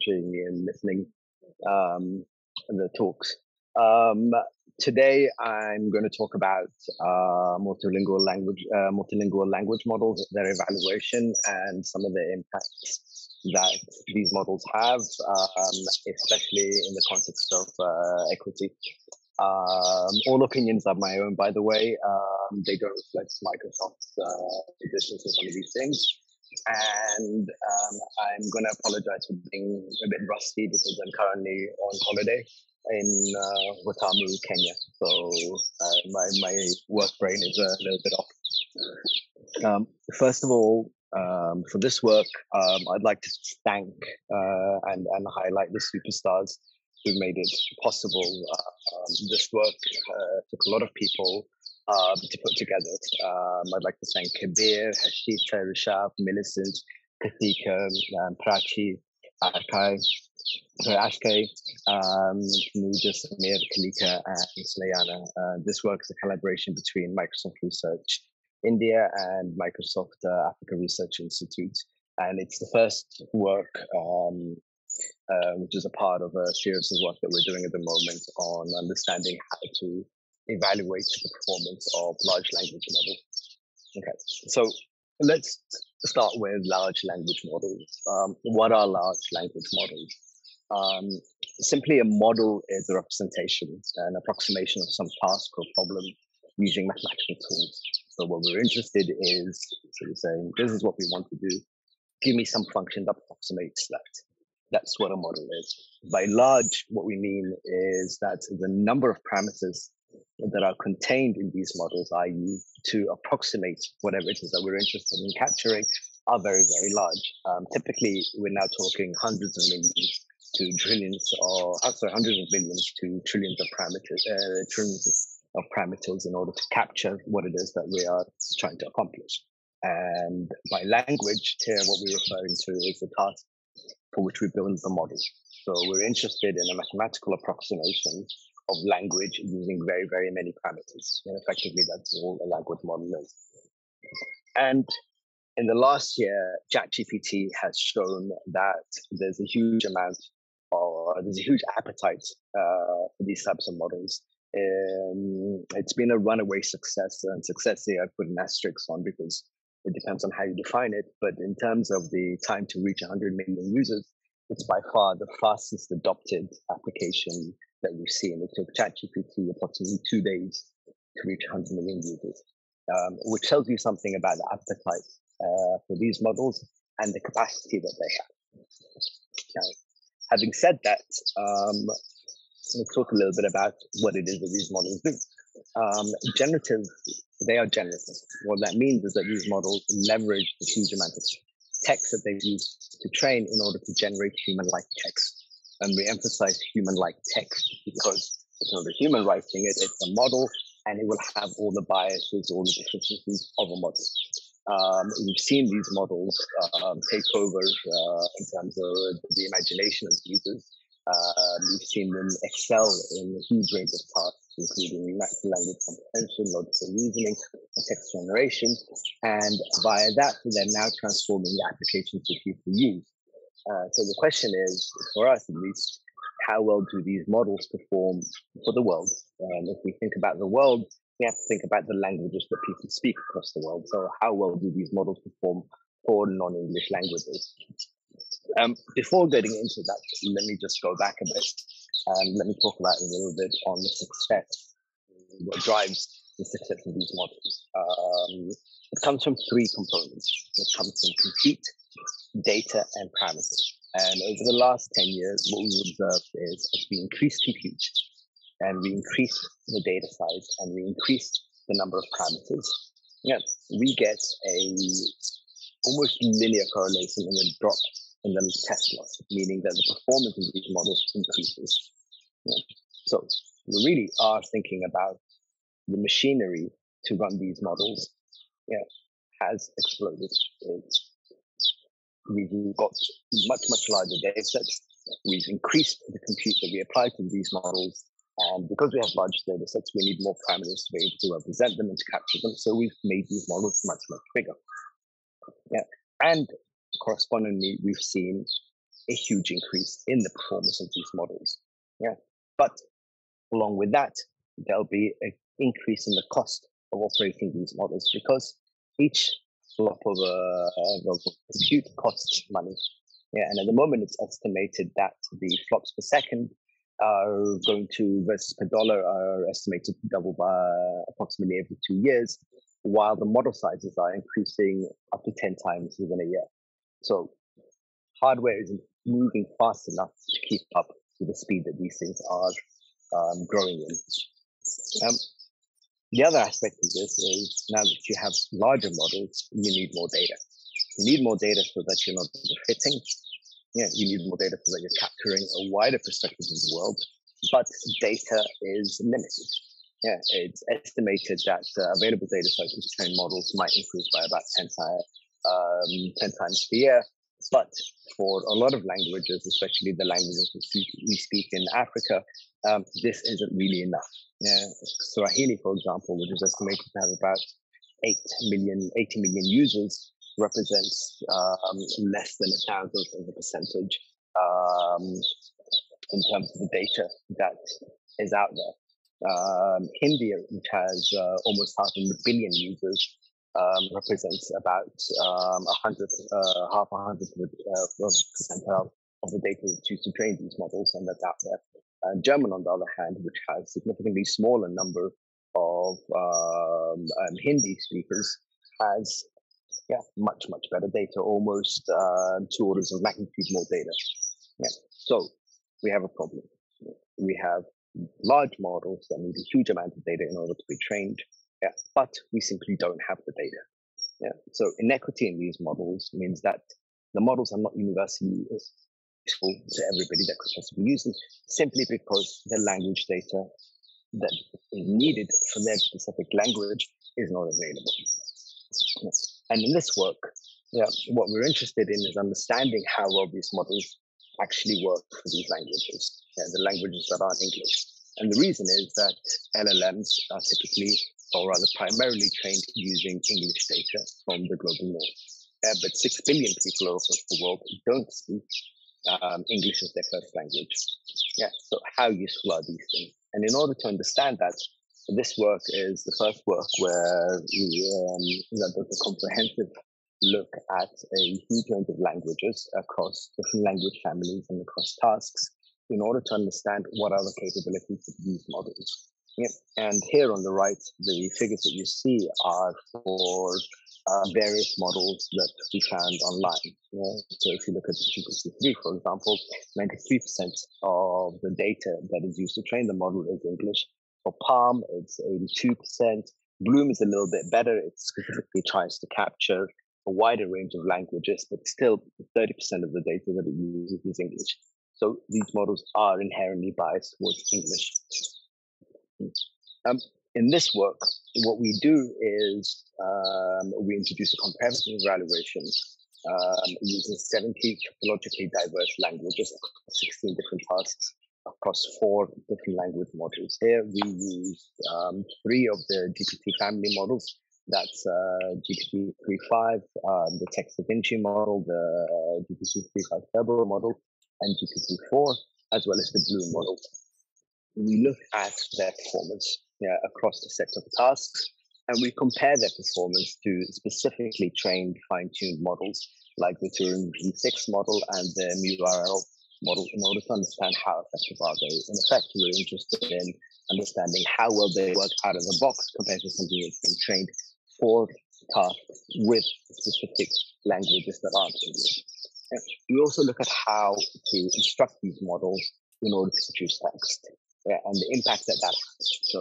watching and listening um, the talks. Um, today, I'm going to talk about uh, multilingual language, uh, multilingual language models, their evaluation, and some of the impacts that these models have, um, especially in the context of uh, equity. Um, all opinions are my own, by the way. Um, they don't reflect Microsoft's uh, positions on some of these things. And um, I'm going to apologize for being a bit rusty because I'm currently on holiday in uh, Watamu, Kenya. So uh, my, my work brain is a little bit off. Um, first of all, um, for this work, um, I'd like to thank uh, and, and highlight the superstars who made it possible. Uh, um, this work uh, took a lot of people um, to put together. Um, I'd like to thank Kabir, Harshita, Rishav, Millicent, Krithika, um, Prachi, Akai, Akshay, um, Nuja, Sameer, Kalika, and Slayana. Uh, this work is a collaboration between Microsoft Research India and Microsoft uh, Africa Research Institute. And it's the first work um, uh, which is a part of a series of work that we're doing at the moment on understanding how to evaluate the performance of large language models. Okay, so let's start with large language models. Um, what are large language models? Um, simply, a model is a representation, an approximation of some task or problem using mathematical tools. So what we're interested is sort of saying, this is what we want to do. Give me some function that approximates that. That's what a model is. By large, what we mean is that the number of parameters that are contained in these models, i.e., to approximate whatever it is that we're interested in capturing, are very, very large. Um, typically, we're now talking hundreds of millions to trillions, or uh, sorry, hundreds of billions to trillions of parameters, uh, trillions of parameters in order to capture what it is that we are trying to accomplish. And by language, here what we're referring to is the task for which we build the model. So we're interested in a mathematical approximation of language using very, very many parameters. And effectively, that's all a language model is. And in the last year, ChatGPT has shown that there's a huge amount or there's a huge appetite uh, for these types of models. Um, it's been a runaway success, and success here I put an asterisk on because it depends on how you define it. But in terms of the time to reach 100 million users, it's by far the fastest adopted application that we've seen. It took ChatGPT approximately two days to reach 100 million users, um, which tells you something about the appetite uh, for these models and the capacity that they have. Now, having said that, um, let's talk a little bit about what it is that these models do. Um, generative, they are generative. What that means is that these models leverage the huge amount of text that they use to train in order to generate human-like text. And we emphasize human-like text because it's not a human writing it, it's a model, and it will have all the biases, all the deficiencies of a model. Um, we've seen these models um, take over uh, in terms of the imagination of users um, we've seen them excel in a huge range of tasks, including natural language comprehension, logical reasoning, text generation. And via that, they're now transforming the applications that people use. Uh, so the question is, for us at least, how well do these models perform for the world? And if we think about the world, we have to think about the languages that people speak across the world. So how well do these models perform for non-English languages? Um, before getting into that, let me just go back a bit and let me talk about a little bit on the success, what drives the success of these models. Um, it comes from three components. It comes from compute, data, and parameters. And over the last 10 years, what we've observed is as we increase compute and we increase the data size and we increase the number of parameters, yeah, we get a almost linear correlation in the drop in the test loss, meaning that the performance of these models increases. Yeah. So we really are thinking about the machinery to run these models yeah, has exploded. It's, we've got much, much larger data sets. We've increased the compute that we apply to these models. And because we have large data sets, we need more parameters to be able to represent them and to capture them. So we've made these models much, much bigger. Yeah. And correspondingly, we've seen a huge increase in the performance of these models. Yeah. But along with that, there'll be an increase in the cost of operating these models because each a, of a compute costs money. Yeah, and at the moment it's estimated that the flops per second are going to versus per dollar are estimated to double by approximately every two years, while the model sizes are increasing up to 10 times within a year. So hardware isn't moving fast enough to keep up with the speed that these things are um, growing in. Um, the other aspect of this is now that you have larger models, you need more data. You need more data so that you're not overfitting. Yeah, you need more data so that you're capturing a wider perspective of the world. But data is limited. Yeah, it's estimated that uh, available data cycles to train models might increase by about 10, um, 10 times per year. But for a lot of languages, especially the languages we speak in Africa, um, this isn't really enough. Yeah, Swahili, for example, which is estimated to have about 8 million, 80 million users, represents um, less than a thousandth of a percentage um, in terms of the data that is out there. Um, Hindi, which has uh, almost half a billion users, um, represents about um, a hundred, uh, half a hundred uh, percent of, the data that's used to train these models, and that's out there. Uh, German, on the other hand, which has significantly smaller number of um, um, Hindi speakers, has yeah much much better data, almost uh, two orders of magnitude more data. Yeah, so we have a problem. We have large models that need a huge amount of data in order to be trained. Yeah, but we simply don't have the data. Yeah, so inequity in these models means that the models are not universally useful to everybody that could possibly use them, simply because the language data that is needed for their specific language is not available. And in this work, yeah, what we're interested in is understanding how well these models actually work for these languages, yeah, the languages that aren't English. And the reason is that LLMs are typically, or rather primarily trained using English data from the global north. Uh, but six billion people across the world don't speak um, English as their first language. Yeah. So how useful are these things? And in order to understand that, this work is the first work where we um, that does a comprehensive look at a huge range of languages across different language families and across tasks in order to understand what are the capabilities of these models. Yeah. And here on the right, the figures that you see are for uh, various models that we found online. So if you look at GPT-3, for example, 93% of the data that is used to train the model is English. For PaLM, it's 82%. Bloom is a little bit better. It specifically tries to capture a wider range of languages, but still 30% of the data that it uses is English. So these models are inherently biased towards English. Um, in this work, what we do is um, we introduce a comparative evaluation um, using 70 typologically diverse languages across 16 different tasks across four different language models. Here we use um, three of the GPT family models. That's uh, GPT 3.5, um, the Text DaVinci model, the uh, GPT 3.5 Turbo model, and GPT 4, as well as the Bloom model. We look at their performance yeah, across the set of tasks. And we compare their performance to specifically trained fine-tuned models like the Turing V6 model and the MuRIL model in order to understand how effective are they. In effect, we're interested in understanding how well they work out of the box compared to something that's been trained for tasks with specific languages that aren't English. We also look at how to instruct these models in order to produce text and the impact that that has. So,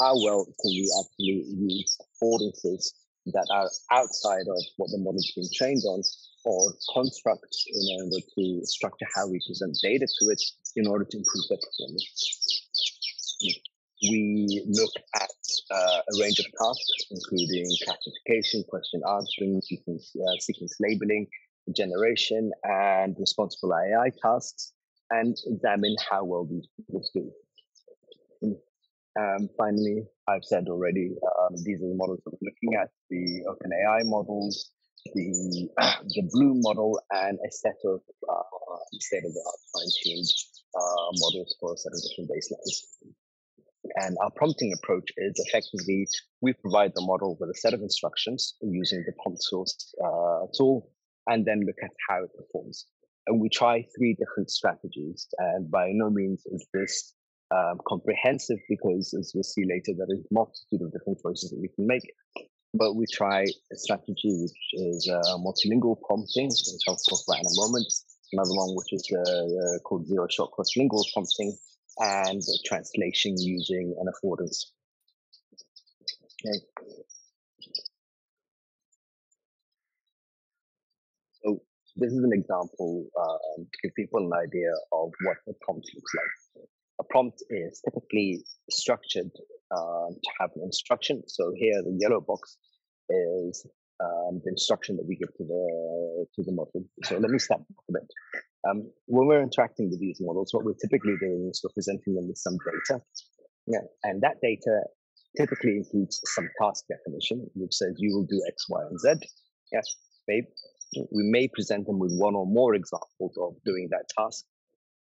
how well can we actually use affordances that are outside of what the model's been trained on, or constructs in order to structure how we present data to it in order to improve their performance? We look at uh, a range of tasks, including classification, question answering, sequence, uh, sequence labeling, generation, and responsible AI tasks and examine how well these models do. Um, finally, I've said already, um, these are the models that we're looking at, the OpenAI models, the, the Bloom model, and a set of uh, state of the art fine tuned uh, models for a set of different baselines. And our prompting approach is effectively we provide the model with a set of instructions using the prompt source uh, tool and then look at how it performs. And we try three different strategies. And by no means is this um, comprehensive because, as we'll see later, there is a multitude of different choices that we can make. But we try a strategy which is uh, multilingual prompting, which I'll talk about in a moment. Another one which is uh, uh, called zero shot cross-lingual prompting, and translation using an affordance. Okay. So this is an example um, to give people an idea of what a prompt looks like. A prompt is typically structured uh, to have an instruction. So here, the yellow box is um, the instruction that we give to the to the model. So let me step back a bit. Um, when we're interacting with these models, what we're typically doing is we're presenting them with some data. Yeah, and that data typically includes some task definition, which says you will do X, Y, and Z. Yes, maybe we may present them with one or more examples of doing that task.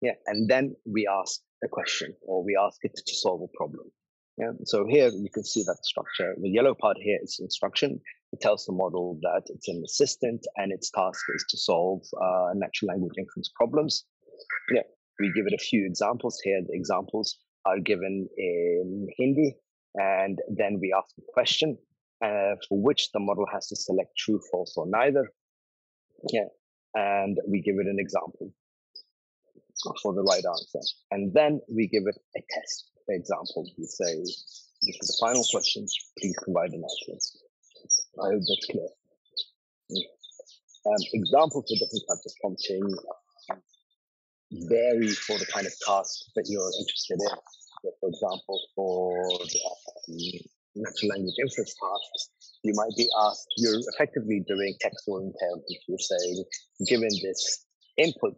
Yeah, and then we ask a question or we ask it to solve a problem. Yeah, so here you can see that structure. The yellow part here is instruction. It tells the model that it's an assistant and its task is to solve uh, natural language inference problems. Yeah, we give it a few examples here. The examples are given in Hindi, and then we ask a question uh, for which the model has to select true, false, or neither. Yeah, and we give it an example for the right answer, and then we give it a test For example. We say, "This is the final question. Please provide an answer." I hope that's clear. Um, examples for different types of prompting vary for the kind of task that you're interested in. So for example, for um, natural language inference tasks, you might be asked, you're effectively doing textual intelligence. You're saying, given this input,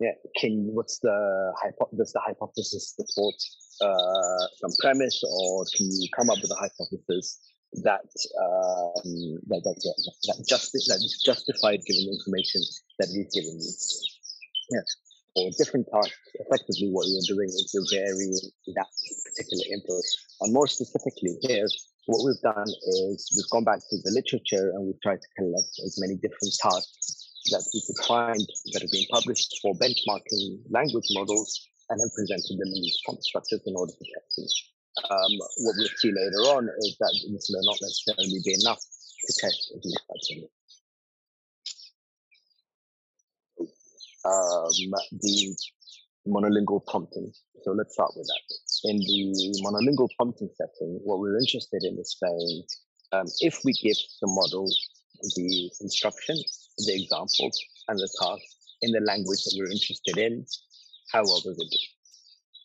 yeah, can what's the does the hypothesis support uh, some premise, or can you come up with a hypothesis that um, that, that, that, justi- that is justified given the information that we've given you. Yes. For different tasks, effectively what you're doing is you're varying that particular input. And more specifically here, what we've done is we've gone back to the literature and we've tried to collect as many different tasks that we could find that have been published for benchmarking language models and then presented them in these prompt structures in order to test them um, what we'll see later on is that this will not necessarily be enough to test these um, the monolingual prompting. So let's start with that. In the monolingual prompting setting, what we're interested in is saying um, if we give the model the instruction, the examples, and the task in the language that we're interested in, how well does it do?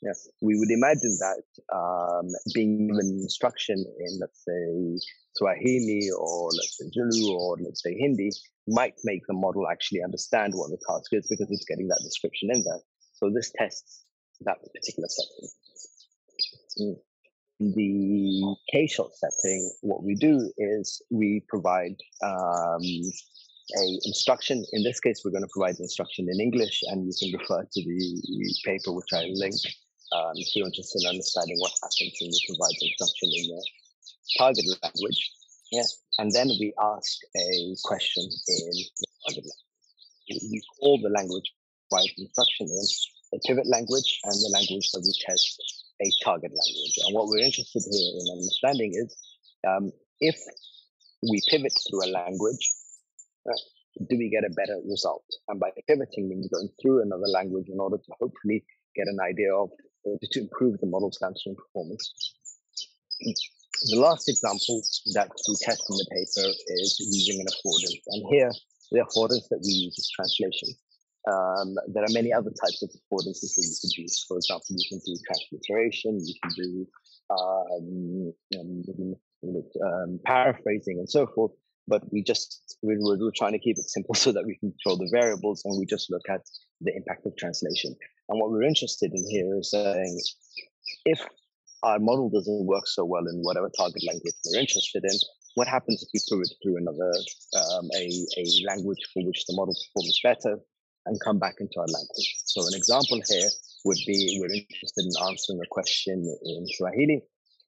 Yes, we would imagine that um, being given instruction in, let's say, Swahili or let's say Zulu or let's say Hindi might make the model actually understand what the task is because it's getting that description in there. So this tests that particular setting. In the K-shot setting, what we do is we provide um, a instruction. In this case, we're going to provide the instruction in English, and you can refer to the paper which I link um, if you're interested in understanding what happens when you provide the instruction in the target language. Yeah. And then we ask a question in the target language. We call the language provide instruction in the pivot language and the language that we test a target language. And what we're interested here in understanding is um, if we pivot through a language, uh, do we get a better result? And by pivoting means going through another language in order to hopefully get an idea of to improve the model's downstream performance. The last example that we test in the paper is using an affordance. And here, the affordance that we use is translation. Um, there are many other types of affordances that you could use. For example, you can do transliteration, you can do um, um, um, paraphrasing and so forth. But we just, we're, we're trying to keep it simple so that we can control the variables and we just look at the impact of translation. And what we're interested in here is saying if our model doesn't work so well in whatever target language we're interested in, what happens if we throw it through another um, a, a language for which the model performs better? And come back into our language. So an example here would be we're interested in answering a question in Swahili.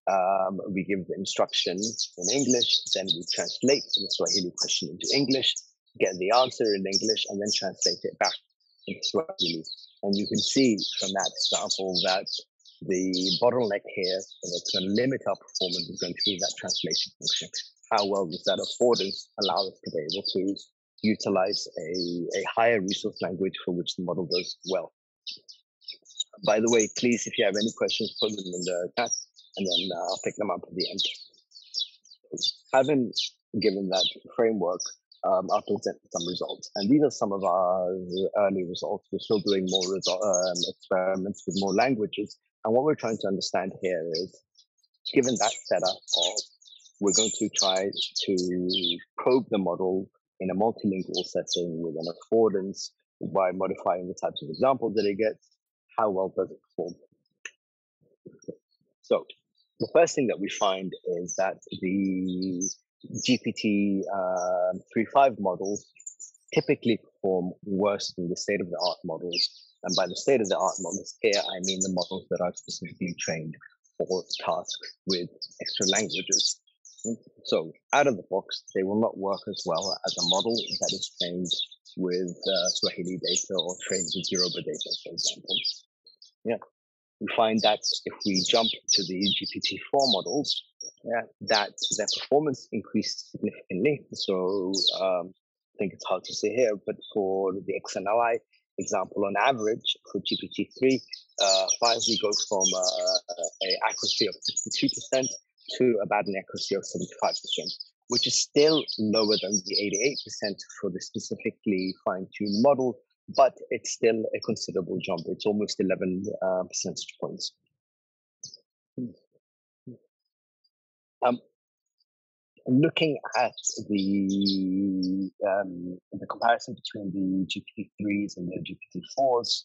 Um, we give the instruction in English, then we translate the Swahili question into English, get the answer in English, and then translate it back into Swahili. And you can see from that example that the bottleneck here that's going to limit our performance is going to be that translation function. How well does that affordance allow us to be able to utilize a, a higher resource language for which the model does well? By the way, please, if you have any questions, put them in the chat and then uh, I'll pick them up at the end. Having given that framework, um, I'll present some results. And these are some of our early results. We're still doing more result, um, experiments with more languages. And what we're trying to understand here is, given that setup of, we're going to try to probe the model in a multilingual setting with an affordance by modifying the types of examples that it gets, how well does it perform? So the first thing that we find is that the GPT um, 3.5 models typically perform worse than the state of the art models. And by the state of the art models here, I mean the models that are specifically trained for tasks with extra languages. So out of the box, they will not work as well as a model that is trained with uh, Swahili data or trained with Yoruba data, for example. Yeah we find that if we jump to the GPT-4 models, yeah, that their performance increased significantly. So um, I think it's hard to say here, but for the XNLI example, on average for GPT-3, uh, 5, we go from uh, a accuracy of 62% to about an accuracy of 75%, which is still lower than the 88% for the specifically fine-tuned model, but it's still a considerable jump. It's almost 11 uh, percentage points. Um, looking at the um, the comparison between the GPT-3s and the GPT-4s,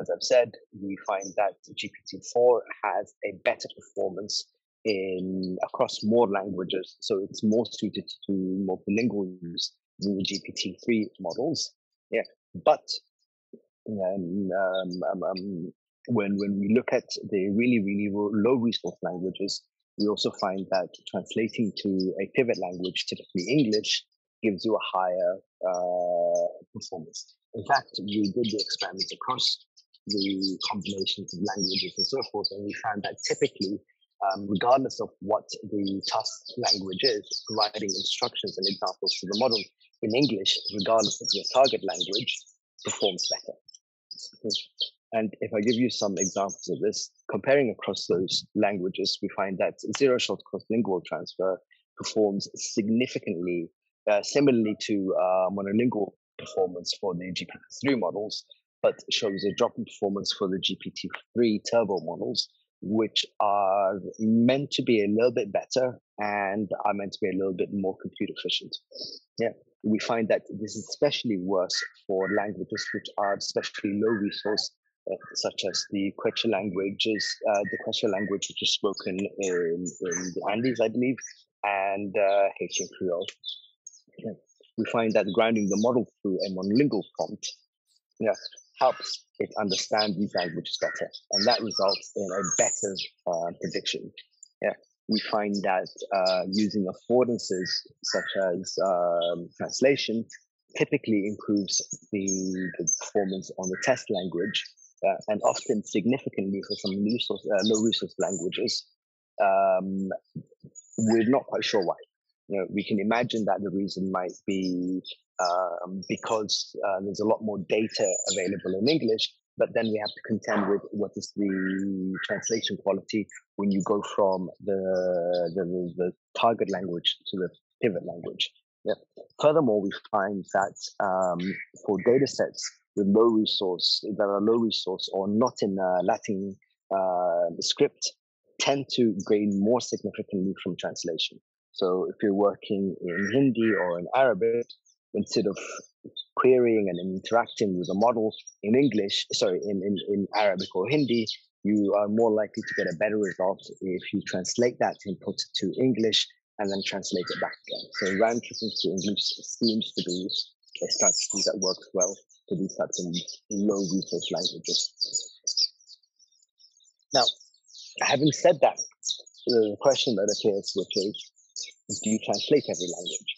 as I've said, we find that GPT-4 has a better performance in across more languages, so it's more suited to multilingual use than the GPT-3 models. Yeah, but um, um, um, when when we look at the really really low resource languages, we also find that translating to a pivot language, typically English, gives you a higher uh, performance. In fact, we did the experiments across the combinations of languages and so forth, and we found that typically, um, regardless of what the task language is, providing instructions and examples to the model in English, regardless of your target language, performs better. And if I give you some examples of this, comparing across those languages, we find that zero shot cross-lingual transfer performs significantly uh, similarly to uh, monolingual performance for the GPT-3 models, but shows a drop in performance for the GPT-3 turbo models, which are meant to be a little bit better and are meant to be a little bit more compute efficient. Yeah we find that this is especially worse for languages which are especially low resource, uh, such as the Quechua languages, uh, the Quechua language which is spoken in, in the Andes, I believe, and uh, Haitian Creole. We find that grounding the model through a monolingual prompt yeah, helps it understand these languages better, and that results in a better uh, prediction. Yeah, we find that uh, using affordances such as um, translation typically improves the, the, performance on the test language uh, and often significantly for some resource, uh, low resource languages. Um, we're not quite sure why. You know, we can imagine that the reason might be um, because uh, there's a lot more data available in English, but then we have to contend with what is the translation quality when you go from the the, the target language to the pivot language. Yeah. Furthermore, we find that um, for data sets with low resource, that are low resource or not in uh, Latin uh, script, tend to gain more significantly from translation. So if you're working in Hindi or in Arabic, instead of querying and interacting with a model in English, sorry, in, in, in Arabic or Hindi, you are more likely to get a better result if you translate that input to English and then translate it back again. So round tripping to English seems to be a strategy that works well for these types of low resource languages. Now, having said that, the question that appears, which is, do you translate every language?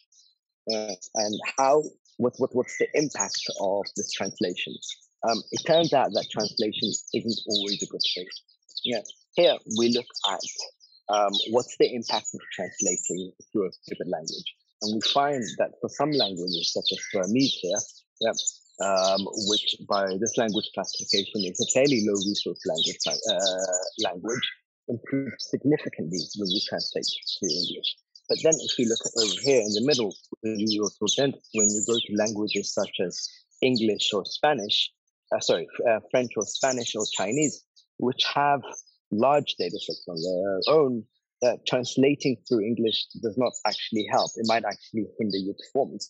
And how, what, what, what's the impact of this translation? Um, it turns out that translation isn't always a good thing. Yeah. Here we look at um, what's the impact of translating through a different language. And we find that for some languages, such as Burmese here, yeah, um, which by this language classification is a fairly low resource language, uh, language improves significantly when you translate to English. But then if you look over here in the middle, when you, when you go to languages such as English or Spanish, uh, sorry, uh, French or Spanish or Chinese, which have large data sets on their own, uh, translating through English does not actually help. It might actually hinder your performance.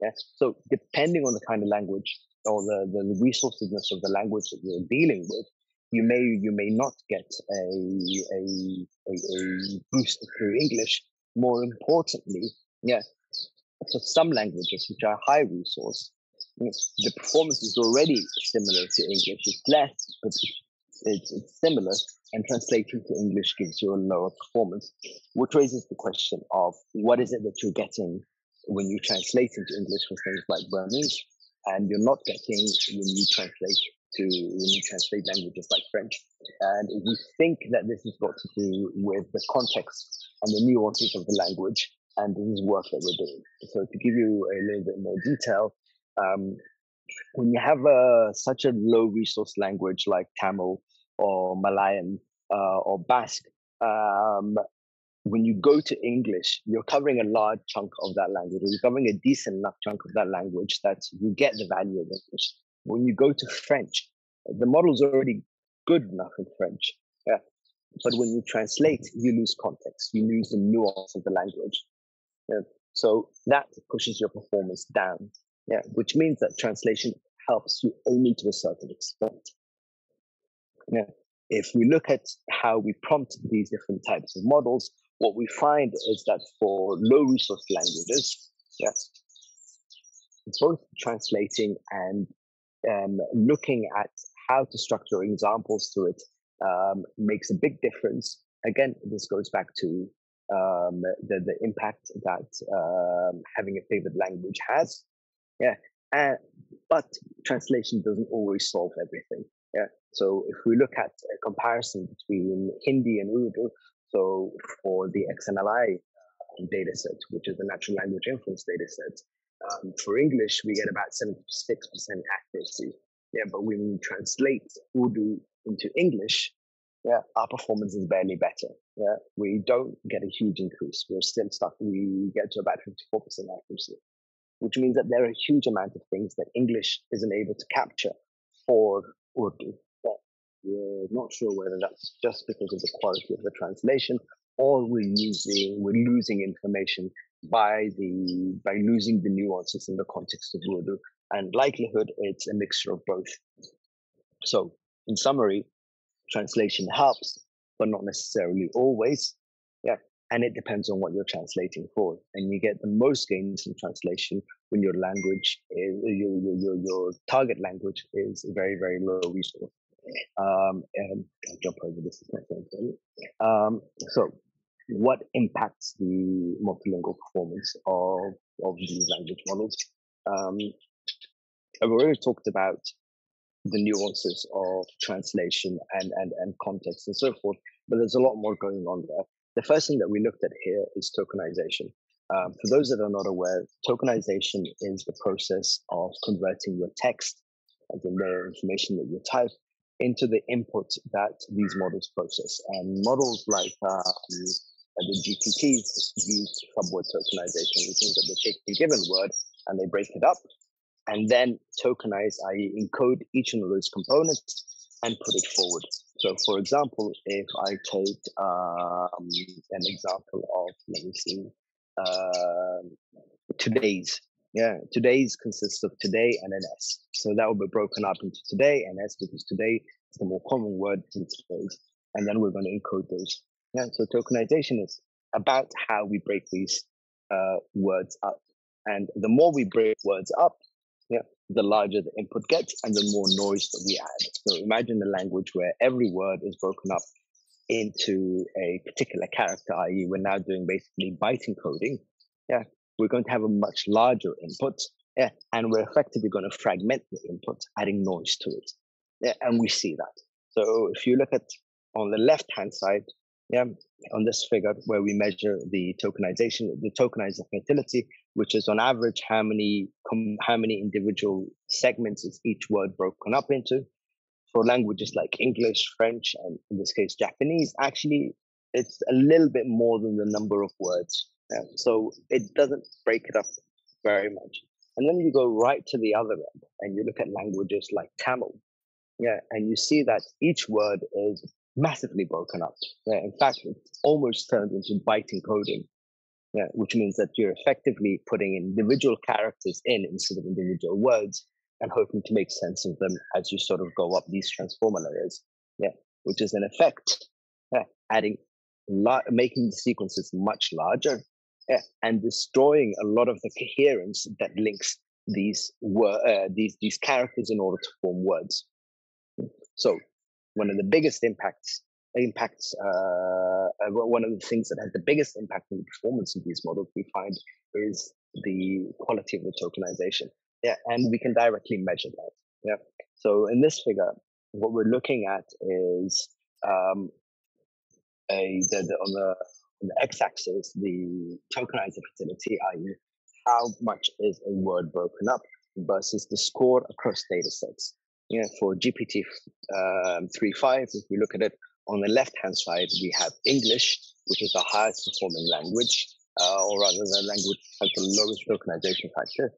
Yeah. So depending on the kind of language or the, the resourcefulness of the language that you're dealing with, you may you may not get a a, a, a boost through English. More importantly, yeah, for some languages which are high resource, the performance is already similar to English. It's less, but it's, it's similar, and translating to English gives you a lower performance, which raises the question of what is it that you're getting when you translate into English for things like Burmese, and you're not getting when you translate to when you translate languages like French. And we think that this has got to do with the context and the nuances of the language, and this is work that we're doing. So to give you a little bit more detail, um, when you have a, such a low resource language like Tamil or Malayan uh, or Basque, um, when you go to English, you're covering a large chunk of that language, you're covering a decent enough chunk of that language that you get the value of English. When you go to French, the model's already good enough in French. But when you translate, you lose context, you lose the nuance of the language. Yeah. So that pushes your performance down. Yeah, which means that translation helps you only to a certain extent. Yeah. If we look at how we prompt these different types of models, what we find is that for low resource languages, yeah, both translating and um, looking at how to structure examples to it um, makes a big difference. Again, this goes back to um, the, the impact that um, having a favorite language has. Yeah. And, but translation doesn't always solve everything. Yeah. So if we look at a comparison between Hindi and Urdu, so for the XNLI uh, data set, which is the natural language inference data set, um, for English, we get about 76% accuracy. Yeah, but when we translate Urdu into English, yeah, our performance is barely better. Yeah, we don't get a huge increase. We're still stuck. We get to about 54% accuracy which means that there are a huge amount of things that English isn't able to capture for Urdu. But we're not sure whether that's just because of the quality of the translation or we're using, we're losing information by the, by losing the nuances in the context of Urdu. And likelihood, it's a mixture of both. So in summary, translation helps, but not necessarily always. Yeah and it depends on what you're translating for. And you get the most gains in translation when your language is your your your, your target language is very very low resource. Um, and I'll jump over this. Um, so, what impacts the multilingual performance of of these language models? Um, I've already talked about the nuances of translation and, and, and context and so forth, but there's a lot more going on there. The first thing that we looked at here is tokenization. Um, for those that are not aware, tokenization is the process of converting your text, as in the information that you type, into the input that these models process. And models like um, the GPTs use subword tokenization, which means that they take a given word and they break it up and then tokenize, i.e., encode each one of those components and put it forward. So, for example, if I take um, an example of, let me see, uh, today's, yeah, today's consists of today and an S. So that will be broken up into today and S because today is the more common word in today's. And then we're going to encode those. Yeah, so tokenization is about how we break these uh, words up. And the more we break words up, the larger the input gets, and the more noise that we add. So imagine a language where every word is broken up into a particular character, i.e., we're now doing basically byte encoding. Yeah, we're going to have a much larger input. Yeah, and we're effectively going to fragment the input, adding noise to it. Yeah, and we see that. So if you look at on the left hand side, yeah, on this figure where we measure the tokenization, the tokenized fertility, which is on average how many how many individual segments is each word broken up into. For languages like English, French, and in this case Japanese, actually it's a little bit more than the number of words. Yeah, so it doesn't break it up very much. And then you go right to the other end and you look at languages like Tamil. Yeah, and you see that each word is massively broken up. Yeah, in fact, it's almost turned into byte encoding, which means that you're effectively putting individual characters in instead of individual words and hoping to make sense of them as you sort of go up these transformer layers. Yeah, which is in effect adding, making the sequences much larger and destroying a lot of the coherence that links these wor- uh, these these characters in order to form words. So one of the biggest impacts impacts uh, uh one of the things that has the biggest impact on the performance of these models we find is the quality of the tokenization. Yeah, and we can directly measure that. Yeah. So in this figure, what we're looking at is um, a the, the, on the on the x-axis the tokenizer fertility, i.e., how much is a word broken up versus the score across data sets know, for GPT um, 3.5, if we look at it on the left hand side, we have English, which is the highest performing language, uh, or rather, the language has the lowest tokenization factor.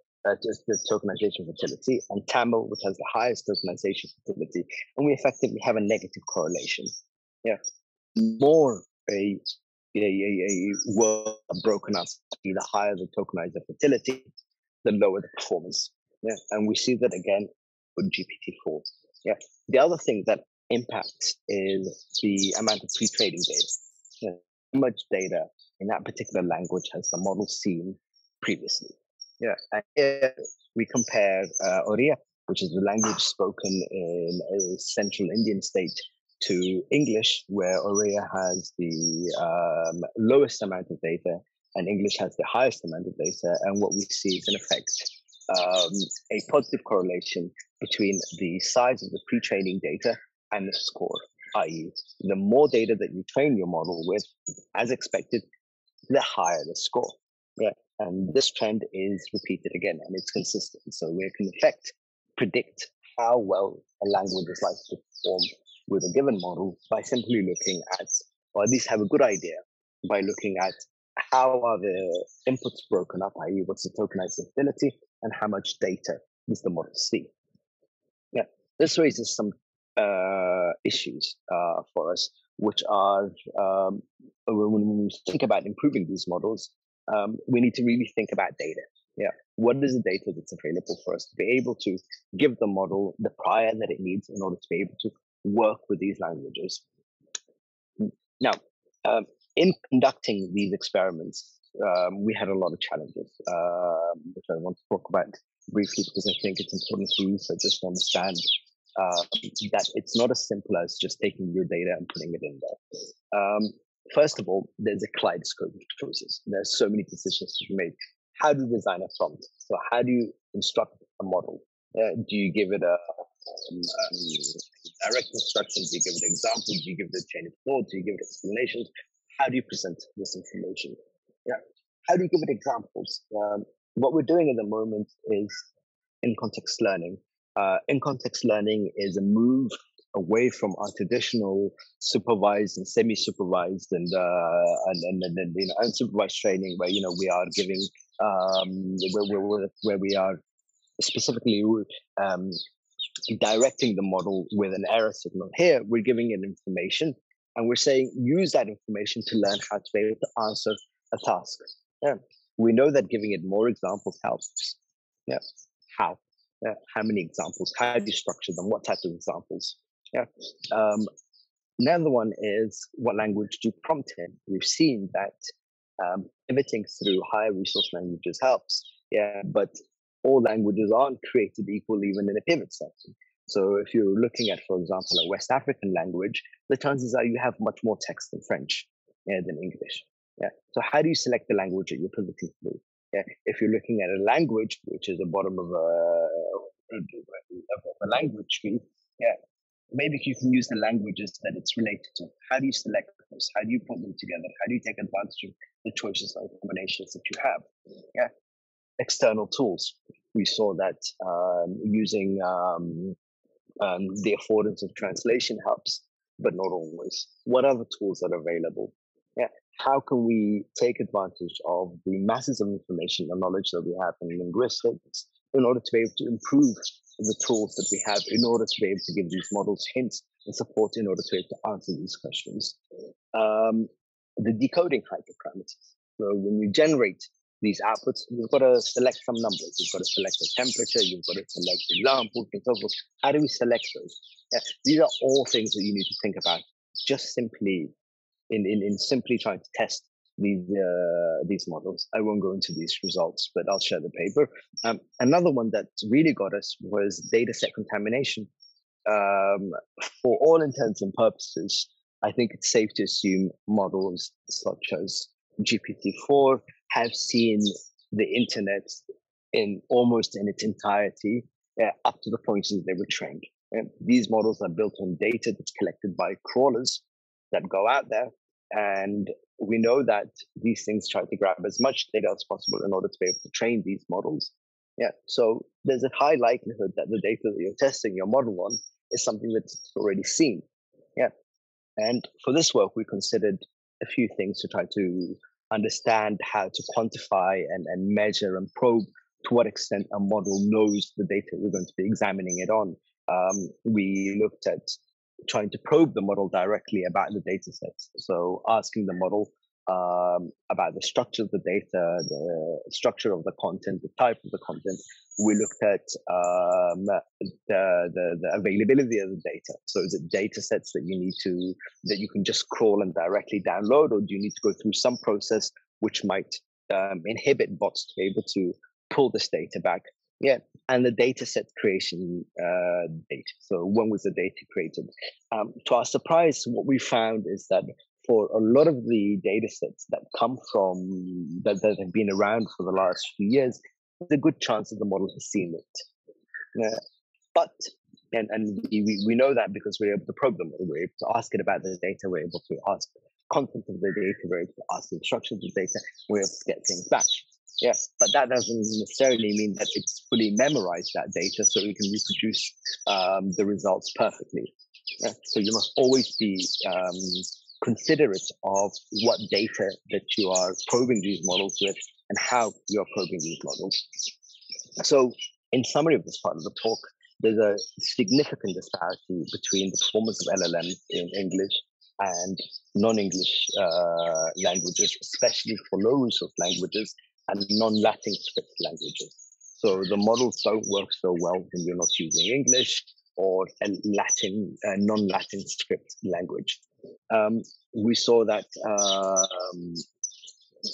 Is the tokenization fertility, and Tamil, which has the highest tokenization fertility, and we effectively have a negative correlation. Yeah, more a a, a, a word broken up, the higher the tokenizer fertility, the lower the performance. Yeah, and we see that again with GPT-4. Yeah. The other thing that impacts is the amount of pre-training data. You know, how much data in that particular language has the model seen previously? Yeah. And here we compare uh, Oriya, which is the language spoken in a central Indian state, to English, where Oriya has the um, lowest amount of data and English has the highest amount of data. And what we see is, in effect, um, a positive correlation between the size of the pre-training data and the score, i.e., the more data that you train your model with, as expected, the higher the score. Yeah. And this trend is repeated again and it's consistent. So we can in effect predict how well a language is likely to perform with a given model by simply looking at, or at least have a good idea by looking at how are the inputs broken up, i.e., what's the tokenized ability, and how much data does the model see. Yeah, this raises some uh, issues uh, for us, which are um, when we think about improving these models, um, we need to really think about data. Yeah, what is the data that's available for us to be able to give the model the prior that it needs in order to be able to work with these languages? Now, um, in conducting these experiments, um, we had a lot of challenges, uh, which I want to talk about briefly because I think it's important for researchers to just understand uh, that it's not as simple as just taking your data and putting it in there. Um, first of all, there's a kaleidoscope of choices. There's so many decisions to make. How do you design a prompt? So how do you instruct a model? Uh, do you give it a um, um, direct instructions? Do you give it examples? Do you give it a chain of thought? Do you give it explanations? How do you present this information? Yeah. How do you give it examples? Um, what we're doing at the moment is in context learning. Uh, in context learning is a move away from our traditional supervised and semi-supervised and uh, and, and, and, and, you know unsupervised training where you know we are giving um, where, where, where we are specifically um, directing the model with an error signal. Here we're giving it information and we're saying use that information to learn how to be able to answer a task. Yeah. We know that giving it more examples helps. Yeah. How? Yeah. How many examples? How do you structure them? What type of examples? Yeah. Um, another one is what language do you prompt in? We've seen that um, pivoting through higher resource languages helps. Yeah, but all languages aren't created equal even in a pivot setting. So if you're looking at, for example, a West African language, the chances are you have much more text in French yeah, than English. Yeah. So how do you select the language that you're pivoting through? Yeah. If you're looking at a language, which is the bottom of a, of a language tree, yeah, maybe you can use the languages that it's related to. How do you select those? How do you put them together? How do you take advantage of the choices and combinations that you have? Yeah. External tools. We saw that um, using um, um, the affordance of translation helps, but not always. What other tools are available? How can we take advantage of the masses of information and knowledge that we have in linguistics in order to be able to improve the tools that we have in order to be able to give these models hints and support in order to be able to answer these questions. Um, the decoding hyperparameters. So when you generate these outputs, you've got to select some numbers. You've got to select the temperature. You've got to select examples and so forth. How do we select those? Yeah, these are all things that you need to think about. Just simply in, in, in simply trying to test these uh, these models. I won't go into these results, but I'll share the paper. Um, another one that really got us was data set contamination. Um, for all intents and purposes, I think it's safe to assume models such as GPT-4 have seen the internet in almost in its entirety uh, up to the point that they were trained. And these models are built on data that's collected by crawlers that go out there. And we know that these things try to grab as much data as possible in order to be able to train these models. Yeah. So there's a high likelihood that the data that you're testing your model on is something that's already seen. Yeah. And for this work, we considered a few things to try to understand how to quantify and, and measure and probe to what extent a model knows the data we're going to be examining it on. Um, we looked at trying to probe the model directly about the data sets. So asking the model um, about the structure of the data, the structure of the content, the type of the content. We looked at um, the, the, the availability of the data. So is it data sets that you need to that you can just crawl and directly download, or do you need to go through some process which might um, inhibit bots to be able to pull this data back? Yeah, and the data set creation uh, date. So when was the data created? Um, to our surprise, what we found is that for a lot of the data sets that come from that, that have been around for the last few years, there's a good chance that the model has seen it. Uh, but and, and we, we know that because we're able to probe them, we're able to ask it about the data, we're able to ask content of the data, we're able to ask the instructions of the data, we're able to get things back. Yeah, but that doesn't necessarily mean that it's fully memorized that data so it can reproduce um, the results perfectly. Yeah, so you must always be um, considerate of what data that you are probing these models with and how you're probing these models. So, in summary of this part of the talk, there's a significant disparity between the performance of LLM in English and non-English uh, languages, especially for low resource languages and non-Latin script languages. So the models don't work so well when you're not using English or a Latin, a non-Latin script language um, we saw that um,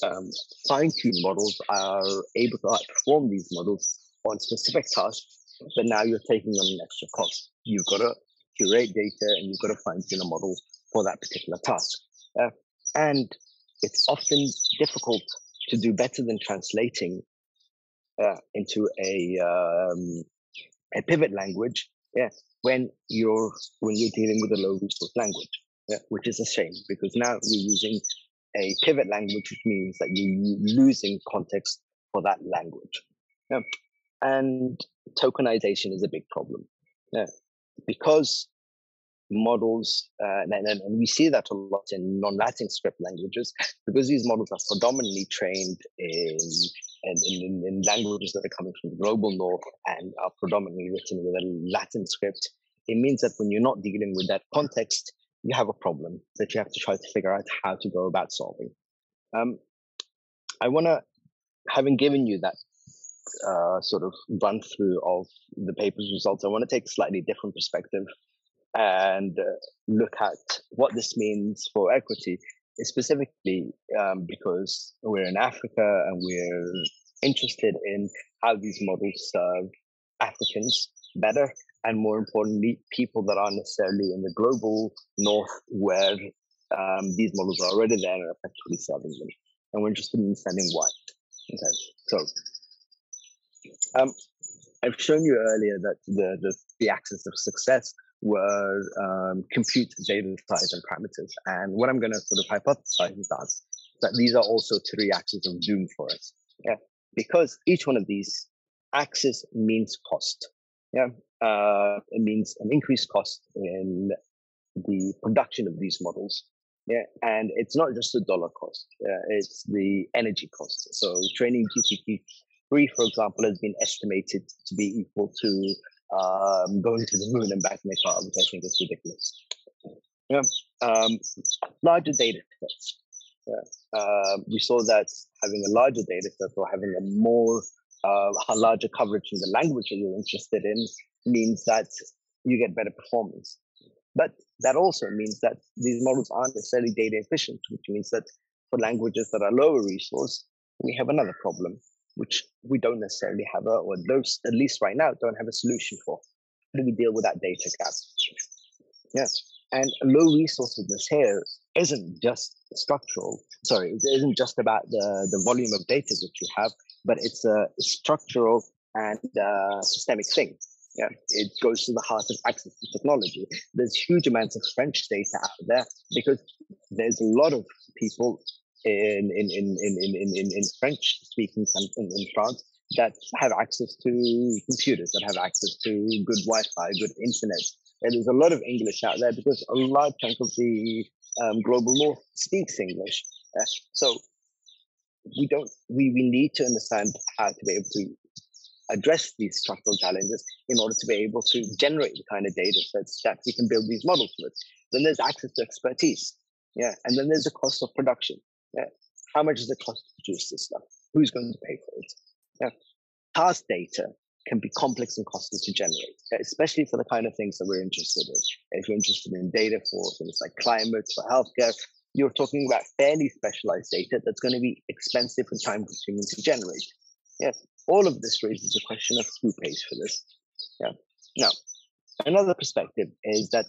um, fine-tuned models are able to outperform these models on specific tasks, but now you're taking on an extra cost. You've got to curate data and you've got to fine-tune a model for that particular task. Uh, and it's often difficult to do better than translating uh, into a um, a pivot language. Yeah, when you're when you're dealing with a low resource language yeah, which is a shame because now you're using a pivot language, which means that you're losing context for that language. Yeah. And tokenization is a big problem. Yeah. Because models, uh, and, and, we see that a lot in non-Latin script languages, because these models are predominantly trained in, in, in, in languages that are coming from the global north and are predominantly written with a Latin script. It means that when you're not dealing with that context, you have a problem that you have to try to figure out how to go about solving. Um, I want to, having given you that uh, sort of run through of the paper's results, I want to take a slightly different perspective and uh, look at what this means for equity, specifically um, because we're in Africa and we're interested in how these models serve Africans better, and more importantly, people that aren't necessarily in the global north where um, these models are already there and effectively serving them. And we're interested in understanding why. Okay, so um, I've shown you earlier that the, the, the axis of success were um, compute data size and parameters. And what I'm going to sort of hypothesize is that, that these are also three axes of doom for us. Yeah, because each one of these axes means cost. Yeah, uh, it means an increased cost in the production of these models. Yeah, and it's not just the dollar cost; uh, it's the energy cost. So training GPT three, for example, has been estimated to be equal to um, going to the moon and back in a car, which I think is ridiculous. Yeah, um, larger data sets. Yeah. Uh, we saw that having a larger data set or having a more uh, a larger coverage in the language that you're interested in means that you get better performance. But that also means that these models aren't necessarily data efficient, which means that for languages that are lower resource, we have another problem, which we don't necessarily have, a, or those, at least right now, don't have a solution for. How do we deal with that data gap? Yes. And low resourcedness here isn't just structural. Sorry, it isn't just about the, the volume of data that you have, but it's a structural and uh, systemic thing. Yeah, it goes to the heart of access to technology. There's huge amounts of French data out there because there's a lot of people in in in in in in, in French speaking in, in France that have access to computers, that have access to good Wi-Fi, good internet. And there's a lot of English out there because a large chunk of the um, global north speaks English. Uh, so we don't we, we need to understand how to be able to address these structural challenges in order to be able to generate the kind of data sets that we can build these models with. Then there's access to expertise. Yeah. And then there's the cost of production. Yeah. How much does it cost to produce this stuff? Who's going to pay for it? Yeah. Task data can be complex and costly to generate, uh, especially for the kind of things that we're interested in. If you're interested in data for things like climate, for healthcare, you're talking about fairly specialized data that's going to be expensive and time consuming to generate. Yes, all of this raises the question of who pays for this. Yeah. Now, another perspective is that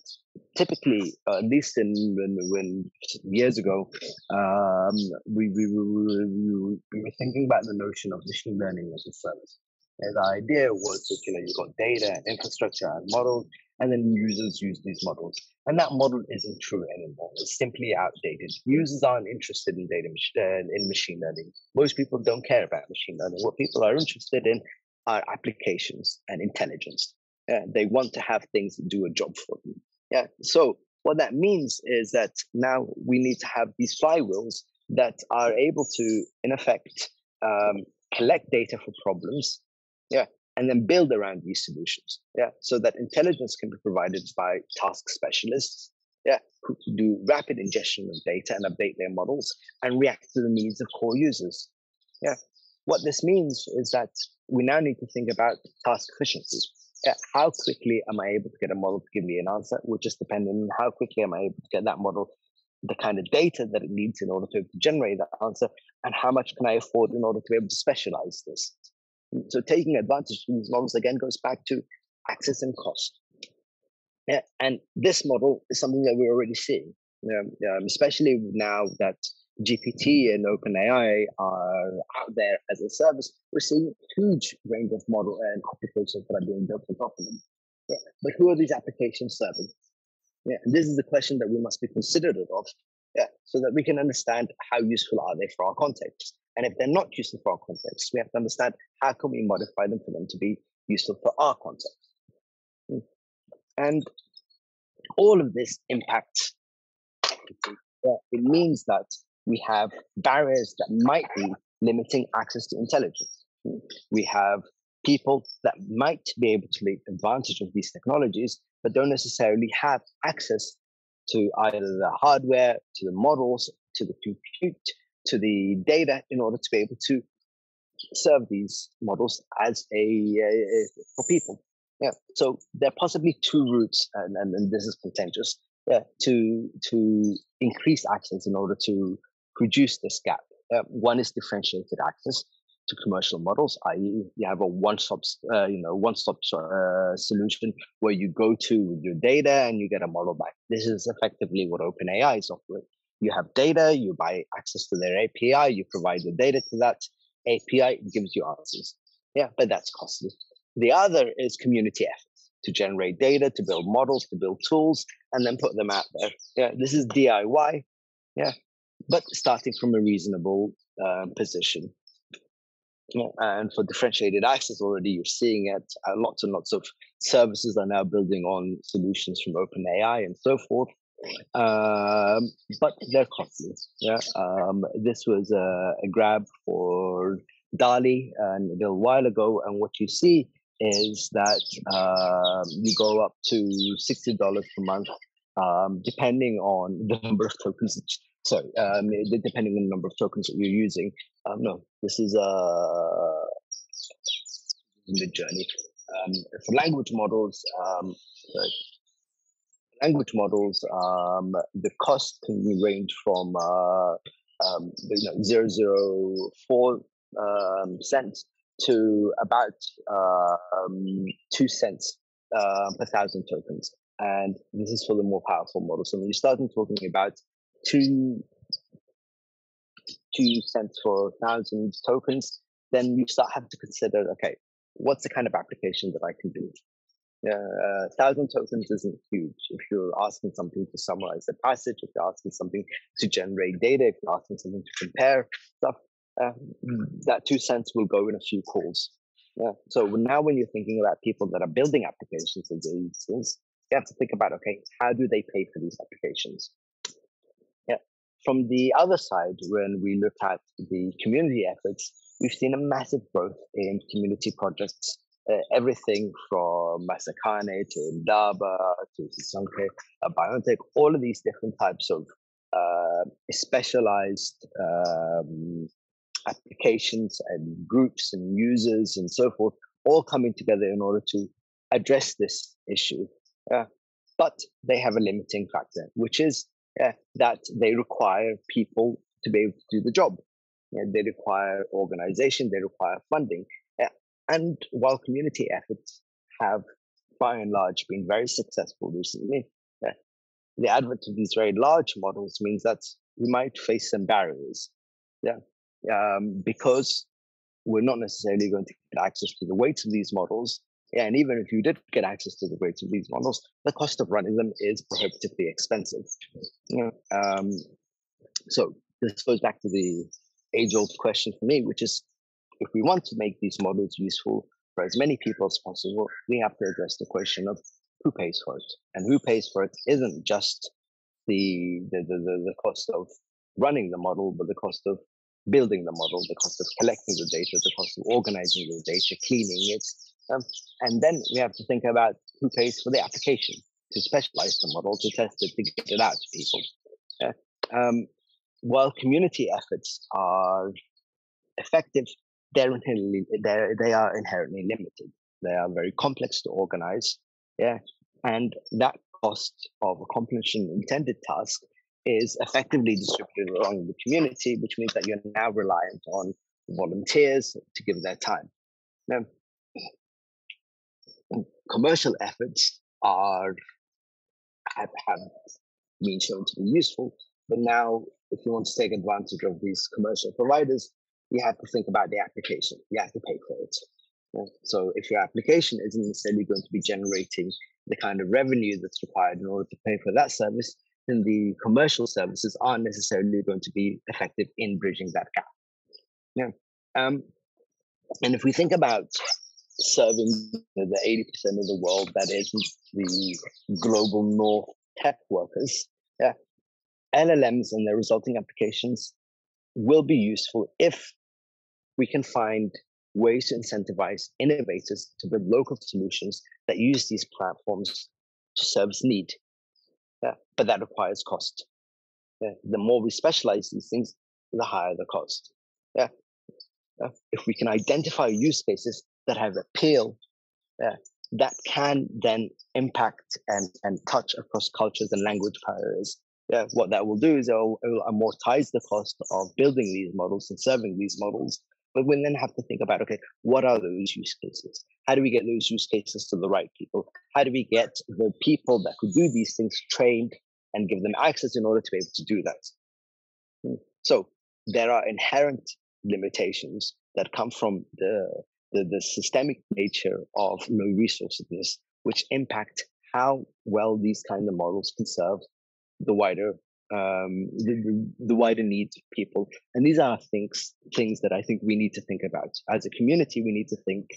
typically, uh, at least in when, when years ago, um, we, we, we, we, we were thinking about the notion of machine learning as a service. And the idea was that you know you got data and infrastructure and models, and then users use these models. And that model isn't true anymore. It's simply outdated. Users aren't interested in data uh, in machine learning. Most people don't care about machine learning. What people are interested in are applications and intelligence. Uh, they want to have things do a job for them. Yeah. So what that means is that now we need to have these flywheels that are able to, in effect, um, collect data for problems. Yeah and then build around these solutions. Yeah, so that intelligence can be provided by task specialists. Yeah, who do rapid ingestion of data and update their models and react to the needs of core users. Yeah, what this means is that we now need to think about task efficiency. Yeah, how quickly am I able to get a model to give me an answer, which is dependent on how quickly am I able to get that model the kind of data that it needs in order to generate that answer, and how much can I afford in order to be able to specialize this. So taking advantage of these models again goes back to access and cost. Yeah, and this model is something that we're already seeing, um, especially now that GPT and OpenAI are out there as a service. We're seeing a huge range of model and applications that are being built on top of them. Yeah, but who are these applications serving? Yeah, this is the question that we must be considerate of. Yeah, so that we can understand how useful are they for our context. And if they're not useful for our context, we have to understand how can we modify them for them to be useful for our context. Hmm. And all of this impacts it means that we have barriers that might be limiting access to intelligence. We have people that might be able to take advantage of these technologies, but don't necessarily have access to either the hardware, to the models, to the compute, to the data in order to be able to serve these models as a, a for people. Yeah. So there are possibly two routes, and, and, and this is contentious. Yeah, to to increase access in order to reduce this gap. Uh, one is differentiated access, to commercial models, i.e., you have a one-stop, uh, you know, one-stop uh, solution where you go to with your data and you get a model back. This is effectively what OpenAI is offering. You have data, you buy access to their API, you provide the data to that API, it gives you answers. Yeah, but that's costly. The other is community efforts to generate data, to build models, to build tools, and then put them out there. Yeah, this is DIY. Yeah, but starting from a reasonable uh, position. And for differentiated access, already you're seeing it. Uh, lots and lots of services are now building on solutions from OpenAI and so forth. Um, but they're costly. Yeah, um, this was a, a, grab for DALL-E a little while ago, and what you see is that um, you go up to sixty dollars per month, um, depending on the number of tokens sorry, um, depending on the number of tokens that you're using. Um, no, this is a Midjourney. Um, for language models, um, sorry, language models, um, the cost can range from uh, um, you know zero zero four cents to about um, two cents uh, per thousand tokens. And this is for the more powerful models. So when you start talking about two two cents for thousand tokens, then you start having to consider, okay, what's the kind of application that I can do? Yeah, uh, thousand tokens isn't huge. If you're asking something to summarize a passage, if you're asking something to generate data, if you're asking something to compare stuff, uh, that two cents will go in a few calls. Yeah. So now, when you're thinking about people that are building applications of these things, you have to think about okay, how do they pay for these applications? Yeah. From the other side, when we look at the community efforts, we've seen a massive growth in community projects. Uh, everything from Masakhane to Indaba to Sisonke, uh, BioNTech, all of these different types of uh, specialized um, applications and groups and users and so forth, all coming together in order to address this issue. But they have a limiting factor, which is uh, that they require people to be able to do the job. They require organization, they require funding. Yeah. And while community efforts have, by and large, been very successful recently, the advent of these very large models means that we might face some barriers. Yeah. Um, because we're not necessarily going to get access to the weights of these models and even if you did get access to the weights of these models, the cost of running them is prohibitively expensive. um, so this goes back to the age-old question for me, which is, if we want to make these models useful for as many people as possible, we have to address the question of who pays for it, and who pays for it isn't just the the, the, the cost of running the model, but the cost of building the model, the cost of collecting the data, the cost of organizing the data, cleaning it, um, and then we have to think about who pays for the application to specialize the model, to test it, to get it out to people. Um, while community efforts are effective, they're inherently, they're, they are inherently limited. They are very complex to organize. Yeah. And that cost of accomplishing intended task is effectively distributed along the community, which means that you're now reliant on volunteers to give their time. Now, commercial efforts are have, have been shown to be useful. But now, if you want to take advantage of these commercial providers, you have to think about the application. You have to pay for it. So if your application isn't necessarily going to be generating the kind of revenue that's required in order to pay for that service, then the commercial services aren't necessarily going to be effective in bridging that gap. Yeah. Um, and if we think about serving the 80% of the world that is the global north tech workers, yeah, LLMs and their resulting applications will be useful if we can find ways to incentivize innovators to build local solutions that use these platforms to service need. Yeah, but that requires cost. Yeah, the more we specialize these things, the higher the cost. Yeah. If we can identify use cases that have appeal uh, that can then impact and, and touch across cultures and language barriers. Yeah, what that will do is it will, it will amortize the cost of building these models and serving these models, But we then have to think about okay, what are those use cases? How do we get those use cases to the right people? How do we get the people that could do these things trained and give them access in order to be able to do that? Hmm. So there are inherent limitations that come from the, the, the systemic nature of low resources, which impact how well these kind of models can serve the wider um, the, the, wider needs of people. And these are things things that I think we need to think about as a community. We need to think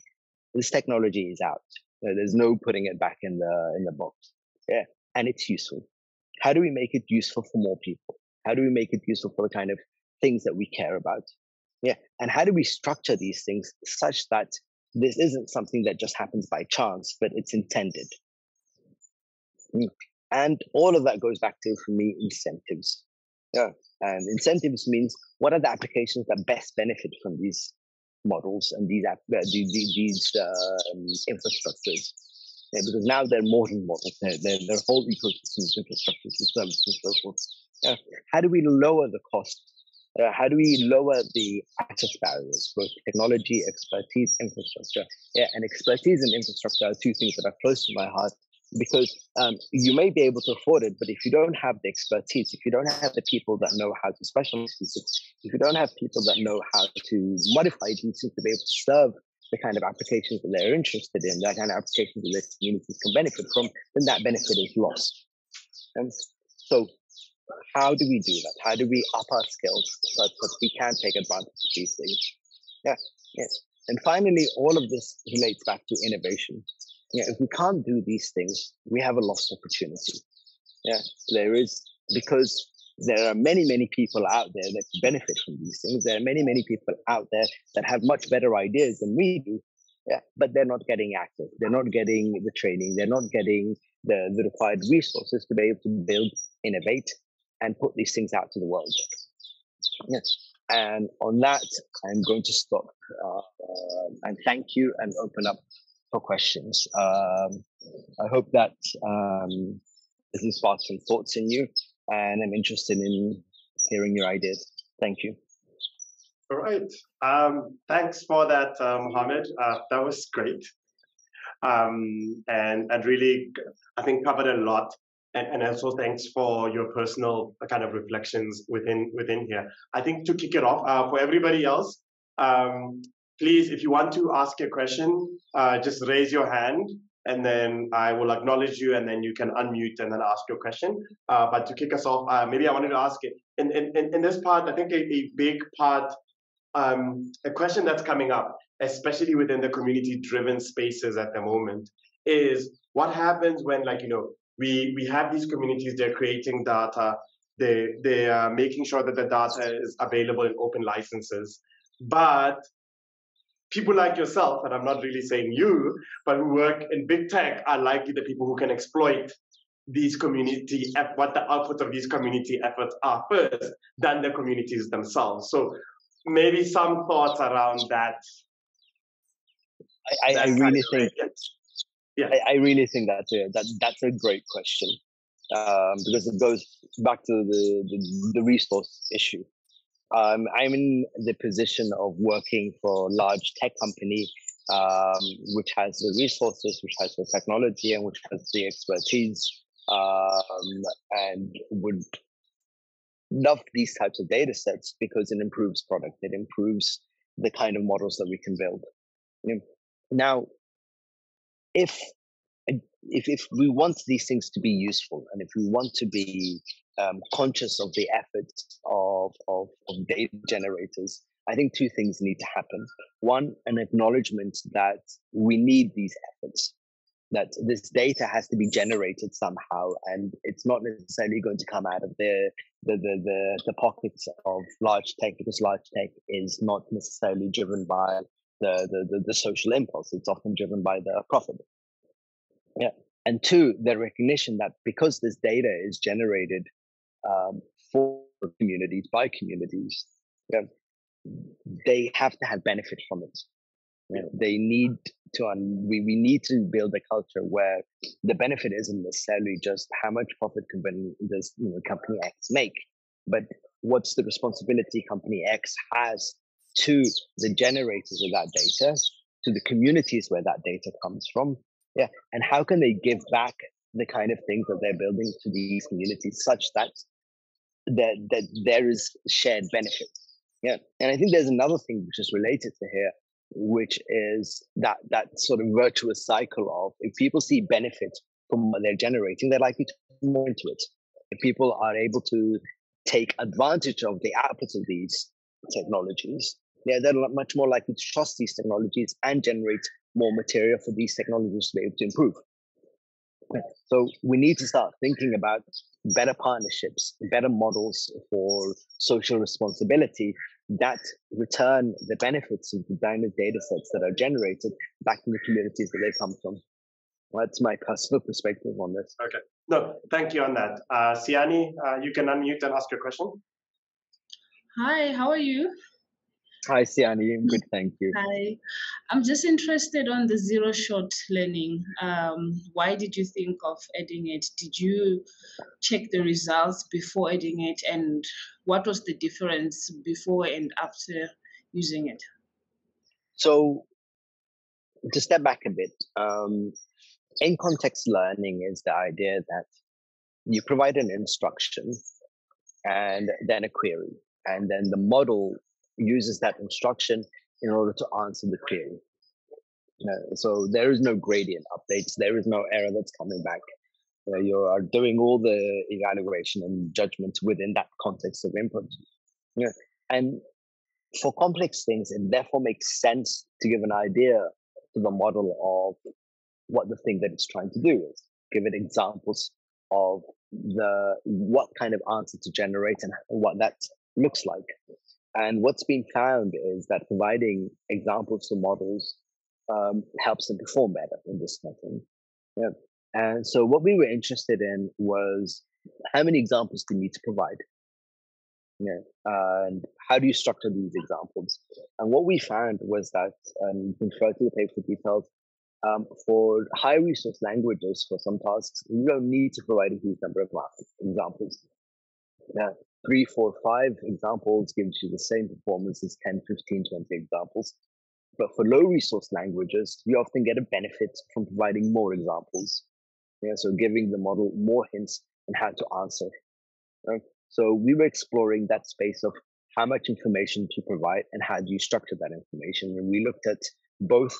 this technology is out. There's no putting it back in the in the box. Yeah, and it's useful. How do we make it useful for more people? How do we make it useful for the kind of things that we care about? Yeah, and how do we structure these things such that this isn't something that just happens by chance, but it's intended. Mm. And all of that goes back to, for me, incentives. Yeah. And incentives means what are the applications that best benefit from these models and these, uh, these, these um, infrastructures? Yeah, because now they're modern models, they're, they're, they're whole ecosystems, infrastructures, and services, and so forth. Yeah. How do we lower the cost? Uh, how do we lower the access barriers, both technology, expertise, infrastructure? Yeah, and expertise and infrastructure are two things that are close to my heart because um, you may be able to afford it, but if you don't have the expertise, if you don't have the people that know how to specialize if you don't have people that know how to modify these things to be able to serve the kind of applications that they're interested in, that kind of applications that their communities can benefit from, then that benefit is lost. And so, how do we do that? How do we up our skills so that we can take advantage of these things? Yeah, yes. And finally, all of this relates back to innovation yeah, if we can't do these things, we have a lost opportunity. Yeah, there is because there are many, many people out there that benefit from these things. There are many, many people out there that have much better ideas than we do. Yeah, but they're not getting active. They're not getting the training. They're not getting the, the required resources to be able to build, innovate, and put these things out to the world. Yes. And on that, I'm going to stop uh, uh, and thank you and open up for questions. Um, I hope that um, this inspires some thoughts in you, and I'm interested in hearing your ideas. Thank you. All right. Um, thanks for that, uh, Mohamed. Uh, that was great. Um, and, and really, I think covered a lot. And, and also thanks for your personal kind of reflections within within here. I think to kick it off, uh, for everybody else, um, please, if you want to ask a question, uh, just raise your hand and then I will acknowledge you and then you can unmute and then ask your question. Uh, but to kick us off, uh, maybe I wanted to ask it in, in, in this part, I think a, a big part, um, a question that's coming up, especially within the community driven spaces at the moment, is what happens when like, you know, we, we have these communities, they're creating data, they, they are making sure that the data is available in open licenses, but people like yourself, and I'm not really saying you, but who work in big tech are likely the people who can exploit these community what the output of these community efforts are first than the communities themselves. So maybe some thoughts around that. I, I, I really think yeah. I, I, really think that's a that that's a great question. Um, because it goes back to the, the, the resource issue. Um, I'm in the position of working for a large tech company, um, which has the resources, which has the technology, and which has the expertise, um, and would love these types of data sets because it improves product, it improves the kind of models that we can build. Now, if if if we want these things to be useful, and if we want to be um, conscious of the efforts of, of, of data generators, I think two things need to happen. One, an acknowledgement that we need these efforts, that this data has to be generated somehow, and it's not necessarily going to come out of the the, the, the, the pockets of large tech because large tech is not necessarily driven by the, the, the, social impulse. It's often driven by the profit. Yeah. And two, the recognition that because this data is generated um, for communities by communities. You know, they have to have benefit from it. You know, they need to un- we, we need to build a culture where the benefit isn't necessarily just how much profit company does you know company X make, but what's the responsibility company X has to the generators of that data, to the communities where that data comes from. Yeah. And how can they give back the kind of things that they're building to these communities such that that, that there is shared benefit. Yeah. And I think there's another thing which is related to here, which is that that sort of virtuous cycle of if people see benefit from what they're generating, they're likely to more into it. If people are able to take advantage of the outputs of these technologies, yeah, they're much more likely to trust these technologies and generate more material for these technologies to be able to improve. So we need to start thinking about better partnerships, better models for social responsibility that return the benefits of the dynamic data sets that are generated back to the communities that they come from. That's my personal perspective on this. Okay. No, thank you on that. Uh, Siani, uh, you can unmute and ask your question. Hi, how are you? Hi, Siani. Good, thank you. Hi. I'm just interested on the zero shot learning. Um, why did you think of adding it? Did you check the results before adding it? And what was the difference before and after using it? So, to step back a bit, um, in context learning is the idea that you provide an instruction and then a query, and then the model uses that instruction in order to answer the query. So there is no gradient updates. There is no error that's coming back. Uh, you are doing all the evaluation and judgment within that context of input. And for complex things, it therefore makes sense to give an idea to the model of what the thing that it's trying to do is. Give it examples of the what kind of answer to generate and what that looks like. And what's been found is that providing examples to models um, helps them perform better in this setting. Yeah. And so what we were interested in was how many examples do you need to provide? Yeah. and how do you structure these examples? And what we found was that, um, you refer to the paper details, um, for high resource languages for some tasks, you don't need to provide a huge number of examples. Yeah three, four, five examples gives you the same performance as 10, 15, 20 examples. But for low resource languages, you often get a benefit from providing more examples. Yeah, so giving the model more hints and how to answer. Right? So we were exploring that space of how much information to provide and how do you structure that information. And we looked at both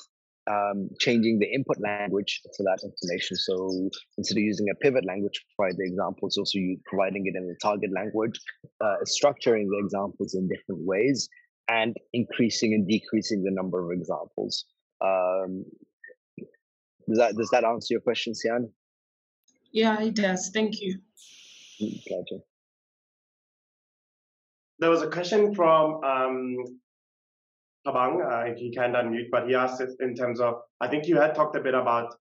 um, changing the input language for that information. So instead of using a pivot language to provide the examples, also you providing it in the target language, uh, structuring the examples in different ways, and increasing and decreasing the number of examples. Um, does that does that answer your question, Sian? Yeah, it does. Thank you. Gotcha. Mm, there was a question from um, Abang, uh, he can unmute, but he asked in terms of, I think you had talked a bit about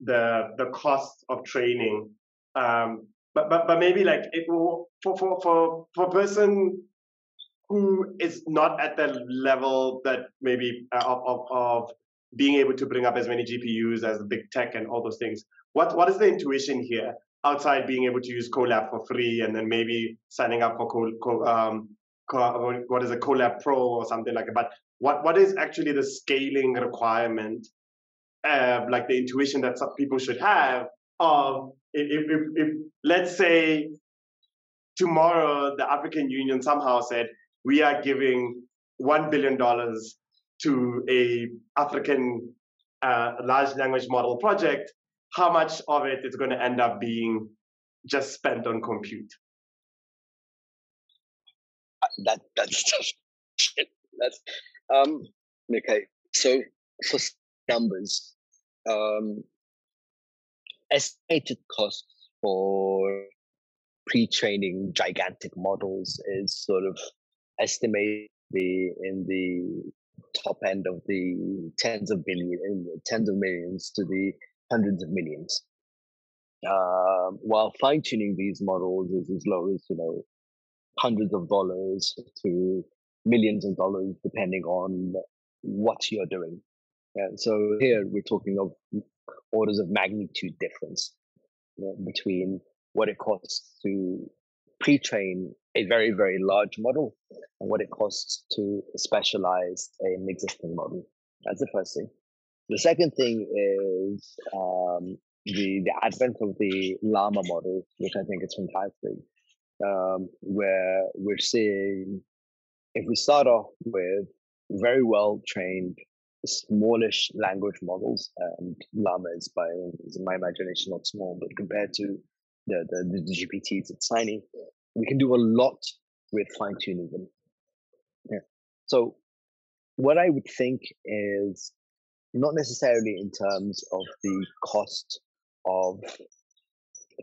the the cost of training, um, but but but maybe like it will, for for for for a person who is not at the level that maybe uh, of, of of being able to bring up as many GPUs as big tech and all those things. What what is the intuition here outside being able to use Colab for free and then maybe signing up for co, um, what is a Colab Pro or something like that. But what what is actually the scaling requirement, uh, like the intuition that some people should have of if, if, if let's say tomorrow the African Union somehow said we are giving one billion dollars to a African uh, large language model project, how much of it is going to end up being just spent on compute? that that's just that's um okay. So for numbers, um, estimated costs for pre-training gigantic models is sort of estimated in the top end of the tens of billions, tens of millions to the hundreds of millions. Uh, while fine tuning these models is as low as you know hundreds of dollars to millions of dollars, depending on what you're doing. So here we're talking of orders of magnitude difference you know, between what it costs to pre-train a very, very large model and what it costs to specialize an existing model. That's the first thing. The second thing is um, the the advent of the llama model, which I think is fantastic, um, where we're seeing if we start off with very well trained smallish language models, and llama is by in my imagination not small, but compared to the, the, the GPTs, it's tiny. We can do a lot with fine tuning them. Yeah. So what I would think is not necessarily in terms of the cost of